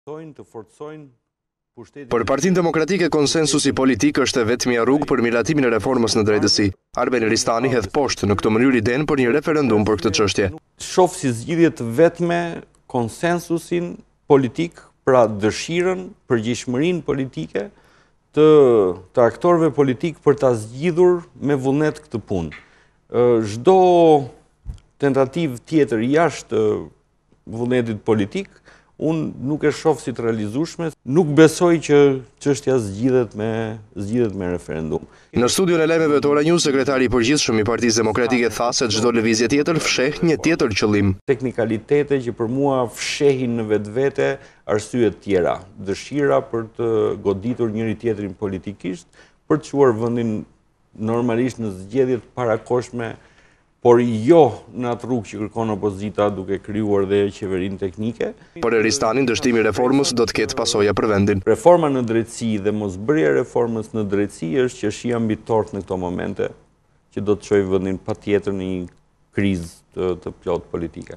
Tentojnë të forcojnë Për Partinë Demokratike konsensusi politik është e vetmja rrugë për miratimin e reformës në drejtësi. Arben Ristani hedh poshtë në këtë mënyrë idenë për një referendum për këtë çështje. Shoh si zgjidhje të vetme konsensusin politik, pra dëshirën, përgjegjshmërinë politike të të aktorëve politikë për ta zgjidhur me vullnet këtë punë. Çdo tentativë tjetër jashtë vullnetit politik, unë nuk e shof si të realizueshme, nuk besoj që çështja zgjidhet me zgjidhet me referendum. Në studion e lajmeve të Ora News, sekretari i përgjithshëm i Partisë Demokratike tha se çdo lëvizje tjetër fsheh një tjetër qëllim. Teknikalitete që për mua fshehin në vetvete arsye të tjera, dëshira për të goditur njëri-tjetrin politikisht, për të çuar vendin normalisht në zgjedhje të parakohshme, por jo në atë rrugë që kërkon opozita duke krijuar dhe qeverinë teknike. Për Ristanin, dështimi i reformës do të ketë pasoja për vendin. Reforma në drejtësi dhe mosbërja e reformës në drejtësi është qershia mbi tortë në këto momente, që do të çojë vendin patjetër në një krizë të plotë politike.